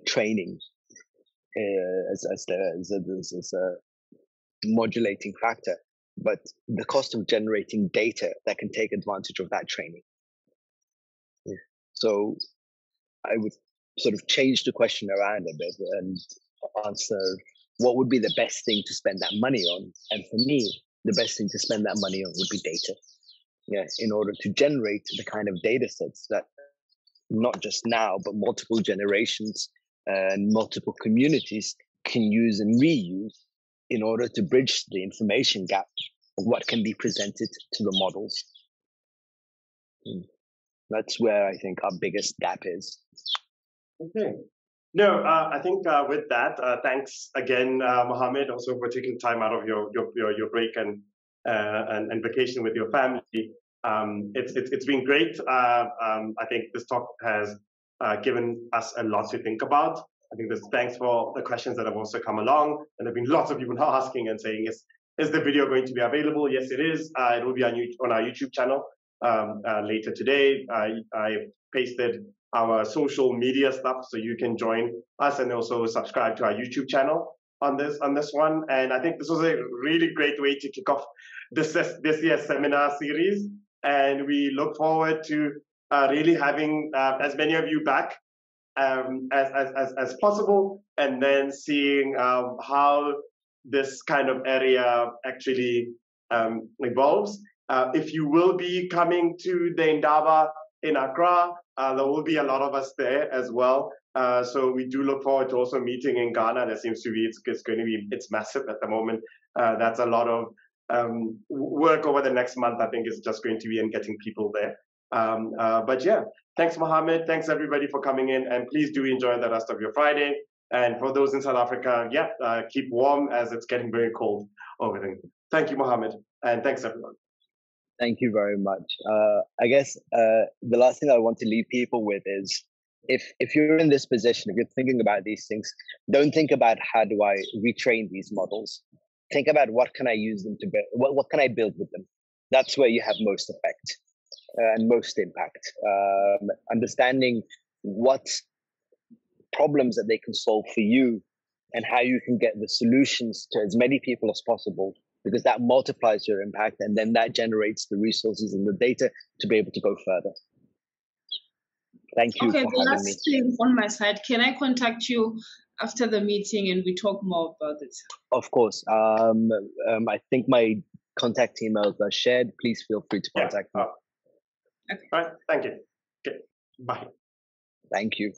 training uh, as, as, as, a, as a modulating factor, but the cost of generating data that can take advantage of that training. So I would sort of change the question around a bit and answer what would be the best thing to spend that money on. And for me, the best thing to spend that money on would be data. Yeah, in order to generate the kind of data sets that not just now, but multiple generations and multiple communities can use and reuse in order to bridge the information gap of what can be presented to the models. Hmm. That's where I think our biggest gap is. Okay. No, uh, I think uh, with that, uh, thanks again, uh, Mohamed, also for taking time out of your your your, break and, uh, and, and vacation with your family. Um, it's, it's it's been great. Uh, um, I think this talk has given us a lot to think about. I think there's thanks for the questions that have also come along, and there've been lots of people asking and saying, "Is is the video going to be available?" Yes, it is. it will be on, on our YouTube channel um, later today. I, I pasted our social media stuff so you can join us and also subscribe to our YouTube channel on this on this one. And I think this was a really great way to kick off this this year's seminar series. And we look forward to uh, really having uh, as many of you back um, as, as, as, as possible, and then seeing um, how this kind of area actually um, evolves. Uh, if you will be coming to the Indaba in Accra, uh, there will be a lot of us there as well. Uh, so we do look forward to also meeting in Ghana. There seems to be it's, it's going to be it's massive at the moment. Uh, that's a lot of um, work over the next month. I think is just going to be in getting people there. Um, uh, but yeah, thanks Mohamed. Thanks everybody for coming in, and please do enjoy the rest of your Friday. And for those in South Africa, yeah, uh, keep warm as it's getting very cold over there. Thank you, Mohamed, and thanks everyone. Thank you very much. Uh, I guess uh, the last thing I want to leave people with is if if you're in this position, if you're thinking about these things, don't think about how do I retrain these models. Think about what can I use them to build. What what can I build with them? That's where you have most effect and most impact. Um, understanding what problems that they can solve for you and how you can get the solutions to as many people as possible because that multiplies your impact and then that generates the resources and the data to be able to go further. Thank you. Okay, the last me. thing on my side, can I contact you after the meeting and we talk more about it? Of course. Um, um, I think my contact emails are shared. Please feel free to contact yeah. me. Okay. All right. Thank you. Okay. Bye. Thank you.